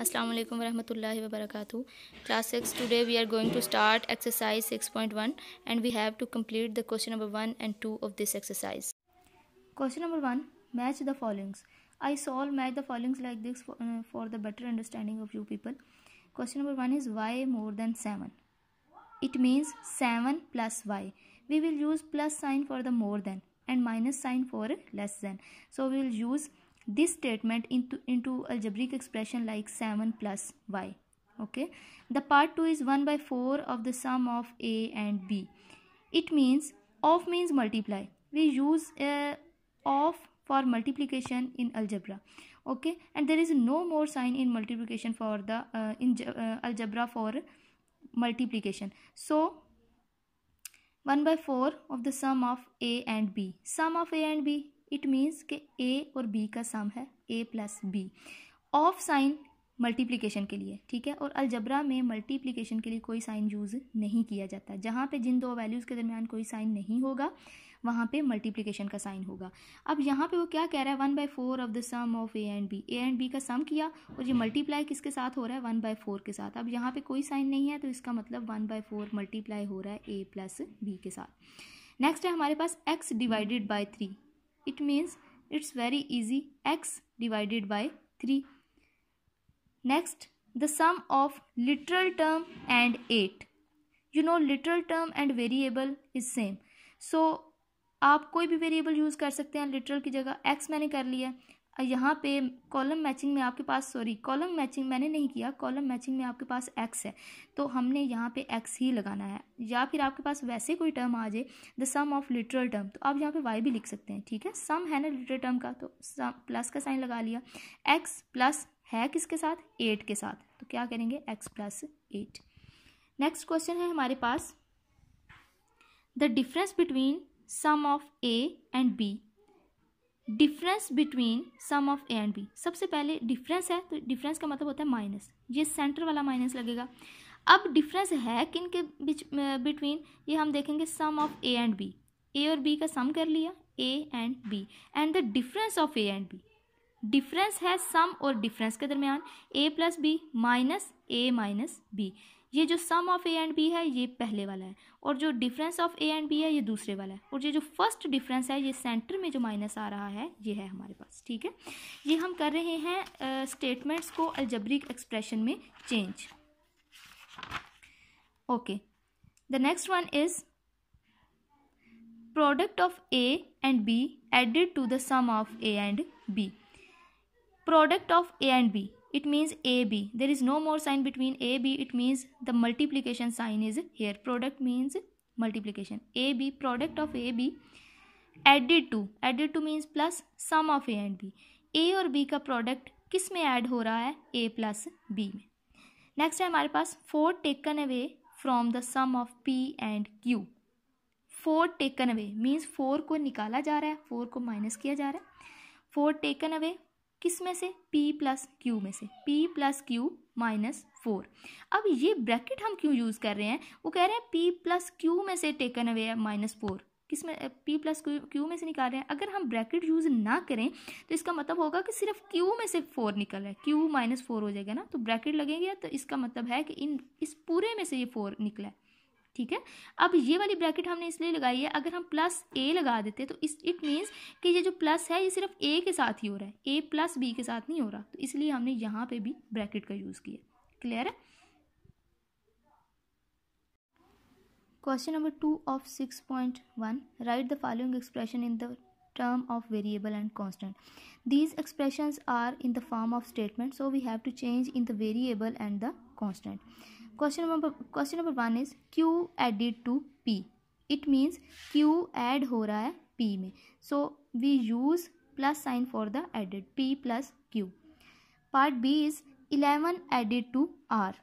Assalamu alaikum warahmatullahi wabarakatuh. Class 6 today we are going to start exercise 6.1 and we have to complete the question number 1 and 2 of this exercise. Question number 1 match the followings. I solve match the followings like this for, uh, for the better understanding of you people. Question number 1 is y more than 7. It means 7 plus y. We will use plus sign for the more than and minus sign for less than. So we will use this statement into into algebraic expression like 7 plus y okay? The part 2 is 1 by 4 of the sum of a and b. It means of means multiply. We use uh, of for multiplication in algebra okay? And there is no more sign in multiplication for the uh, in uh, algebra for multiplication. So 1 by 4 of the sum of a and b. Sum of a and b it means कि A और B का sum है A plus B of sign multiplication के लिए, ठीक है? और algebra में मल्टीप्लिकेशन के लिए कोई साइन यूज़ नहीं किया जाता। जहाँ पे जिन दो वैल्यूज़ के दरमियान कोई साइन नहीं होगा, वहाँ पे मल्टीप्लिकेशन का साइन होगा। अब यहाँ पे वो क्या कह रहा है? One by four of the sum of A and B A and B का सम किया और ये मल्टीप्लाई किसके साथ हो रहा है? वन बाई फोर के साथ। अब यहाँ पे कोई साइन नहीं है तो इसका मतलब वन बाई फोर मल्टीप्लाई हो रहा है ए प्लस बी के साथ। नेक्स्ट है हमारे पास X divided by three it means it's very easy x divided by 3 next the sum of literal term and 8 you know literal term and variable is same so आप कोई भी variable use कर सकते हैं literal की जगह x मैंने कर लिया यहाँ पे कॉलम मैचिंग में आपके पास सॉरी कॉलम मैचिंग मैंने नहीं किया कॉलम मैचिंग में आपके पास एक्स है। तो हमने यहाँ पे एक्स ही लगाना है। या फिर आपके पास वैसे कोई टर्म आ जाए the sum of literal term तो आप यहाँ पे वाई भी लिख सकते हैं, ठीक है? सम है ना लिटरल टर्म का तो सम प्लस का साइन लगा लिया। एक्स प्लस है किसके साथ? एट के साथ। तो क्या करेंगे? X plus eight next question है हमारे पास। The difference between sum of A and B difference between sum of A and B सबसे पहले डिफरेंस है तो डिफरेंस का मतलब होता है माइनस ये सेंटर वाला माइनस लगेगा। अब डिफरेंस है किन के बीच बिटवीन ये हम देखेंगे sum of A and B A और बी का सम कर लिया A and B and the difference of A and B difference है सम और डिफरेंस के दरमियान. A plus B minus A minus B ये जो sum of A and B है ये पहले वाला है। और जो difference of A and B है ये दूसरे वाला है। और ये जो फ़र्स्ट डिफरेंस है ये सेंटर में जो माइनस आ रहा है ये है हमारे पास ठीक है? ये हम कर रहे हैं स्टेटमेंट्स uh, को अल्जब्रिक एक्सप्रेशन में change okay the next one is product of A and B added to the sum of A and B product of A and B it means AB. There is no more sign between AB. It means the multiplication sign is here. Product means multiplication. AB, product of AB added to. Added to means plus sum of A and B. A और B का product किसमें add हो रहा है A plus B में next है हमारे पास four taken away from the sum of P and Q. Four taken away means four को निकाला जा रहा है फोर को माइनस किया जा रहा है फोर टेकन अवे किसमें से? P प्लस क्यू में से। P plus Q minus four अब ये ब्रैकेट हम क्यों यूज़ कर रहे हैं? वो कह रहे हैं p प्लस क्यू में से टेकन अवे है माइनस फोर किसमें p प्लस क्यू में से निकाल रहे हैं? अगर हम ब्रैकेट यूज़ ना करें तो इसका मतलब होगा कि सिर्फ़ q में से फोर निकल रहा है। Q माइनस फोर हो जाएगा ना? तो ब्रैकेट लगेंगे तो इसका मतलब है कि इन, इस पूरे में से ये फोर निकला है। ठीक है? अब ये वाली ब्रैकेट हमने इसलिए लगाई है, अगर हम प्लस ए लगा देते तो इस इट मीन्स कि ये जो प्लस है, ये सिर्फ़ ए के साथ ही हो रहा है। ए प्लस बी के साथ नहीं हो रहा तो इसलिए हमने यहाँ पे भी ब्रैकेट का यूज़ किया। क्लियर है? Question number two of six point one write the following expression in the term of variable and constant. These expressions are in the form of statement, so we have to change in the variable and the constant. Question number question number one is Q added to P it means Q add हो रहा है P में. So we use plus sign for the added P plus Q part B is eleven added to R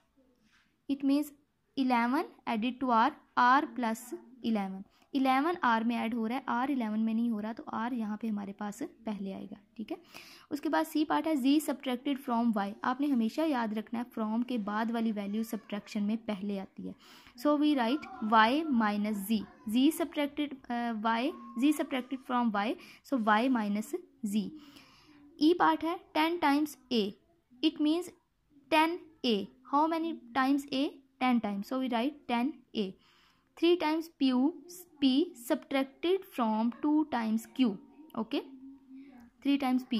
it means eleven added to R R plus eleven eleven R में add हो रहा है, R eleven में नहीं हो रहा तो are यहाँ पे हमारे पास पहले आएगा, ठीक है? उसके बाद सी पार्ट है जी सब्ट्रैक्टेड फ्रॉम वाई आपने हमेशा याद रखना है फ्रॉम के बाद वाली वैल्यू सब्ट्रैक्शन में पहले आती है। So we write Y minus G G subtracted Y G subtracted from Y so Y minus G E part है ten times A it means 10 a how many times a? 10 times so we write 10 a 3 times प्यू P subtracted from 2 times q, okay? 3 times p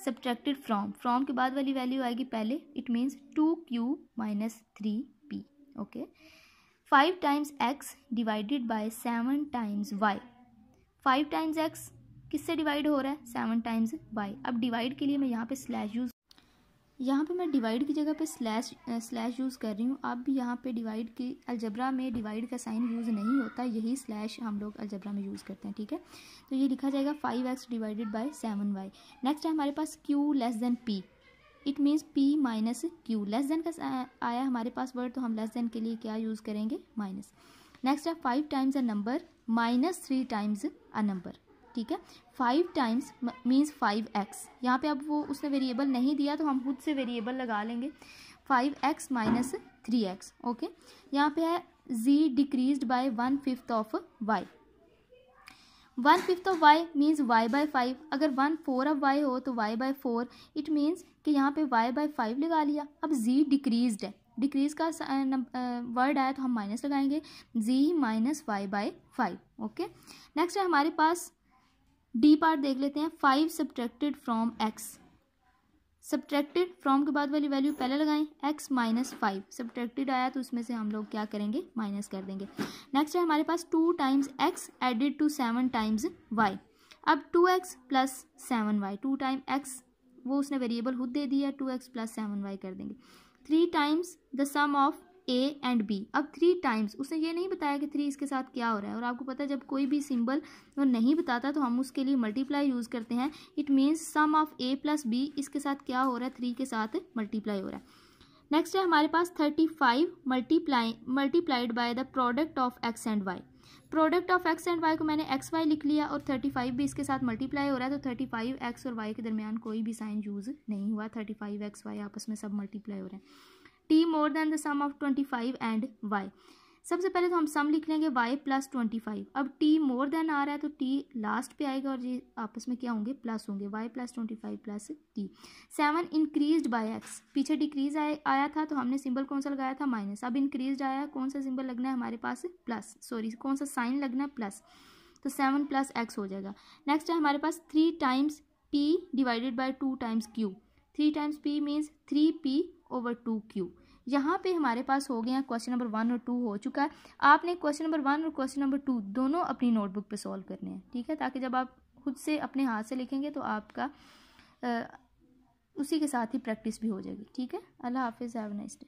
subtracted from from के बाद वाली value आएगी पहले it means two Q minus three P okay five times X divided by seven times Y five times X किससे divide हो रहा है? Seven times Y अब डिवाइड के लिए मैं यहाँ पे स्लैश यूज़ यहाँ पे मैं डिवाइड की जगह पे स्लैश स्लैश यूज़ कर रही हूँ। आप भी यहाँ पे डिवाइड की अलजबरा में डिवाइड का साइन यूज़ नहीं होता, यही स्लैश हम लोग अलजबरा में यूज़ करते हैं, ठीक है? तो ये लिखा जाएगा five X divided by seven Y next है हमारे पास Q less than P it means P minus Q less than का आया हमारे पास वर्ड तो हम लेस देन के लिए क्या यूज़ करेंगे? माइनस नेक्स्ट है five times a number minus three times a number ठीक है? Five times means five X यहाँ पे अब वो उसने वेरिएबल नहीं दिया तो हम खुद से वेरिएबल लगा लेंगे। Five X minus three X okay यहाँ पे है G decrease by one fifth of Y one fifth of Y means Y by five अगर वन फोर ऑफ़ वाई हो तो Y by four it means कि यहाँ पे वाई बाय फाइव लगा लिया। अब जी डिक्रीज है। डिक्रीज का वर्ड आया तो हम माइनस लगाएँगे। G minus Y by five okay next है हमारे पास डी पार्ट देख लेते हैं five subtracted from X subtracted from के बाद वाली वैल्यू पहले लगाएँ एक्स माइनस फाइव सब्ट्रैक्टेड आया तो उसमें से हम लोग क्या करेंगे? माइनस कर देंगे। नेक्स्ट है हमारे पास two times X added to seven times Y अब two X plus seven Y two time X वो उसने वेरिएबल खुद दे दिया two X plus seven Y कर देंगे। Three times the sum of A and B अब थ्री टाइम्स उसने ये नहीं बताया कि थ्री इसके साथ क्या हो रहा है। और आपको पता है, जब कोई भी सिंबल वो नहीं बताता तो हम उसके लिए मल्टीप्लाई यूज़ करते हैं। It means sum of A plus B इसके साथ क्या हो रहा है? थ्री के साथ मल्टीप्लाई हो रहा है। नेक्स्ट है, हमारे पास thirty five multiply multiplied by the product of X and Y product of X and Y को मैंने एक्स वाई लिख लिया और थर्टी फाइव भी इसके साथ मल्टीप्लाई हो रहा है तो थर्टी फाइव एक्स और वाई के दरमियान कोई भी साइन यूज़ नहीं हुआ। थर्टी फाइव एक्स वाई आपस में सब मल्टीप्लाई हो रहे हैं। T more than the sum of twenty five and Y सबसे पहले तो हम सम लिख लेंगे वाई प्लस ट्वेंटी फाइव अब टी मोर देन आ रहा है तो टी लास्ट पे आएगा और ये आपस में क्या होंगे? प्लस होंगे। Y plus twenty five plus T seven increase by X पीछे डिक्रीज आया, था तो हमने सिंबल कौन सा लगाया था? माइनस अब इंक्रीज आया कौन सा सिंबल लगना है हमारे पास? प्लस सॉरी कौन सा साइन लगना है? प्लस तो सेवन प्लस एक्स हो जाएगा। नेक्स्ट है हमारे पास three times P divided by two times Q three times P means three P over two Q यहाँ पे हमारे पास हो गया क्वेश्चन नंबर वन और टू हो चुका है। आपने क्वेश्चन नंबर वन और क्वेश्चन नंबर टू दोनों अपनी नोटबुक पे सॉल्व करने हैं ठीक है? ताकि जब आप खुद से अपने हाथ से लिखेंगे तो आपका आ, उसी के साथ ही प्रैक्टिस भी हो जाएगी ठीक है? अल्लाह हाफिज़ हैव नाइस डे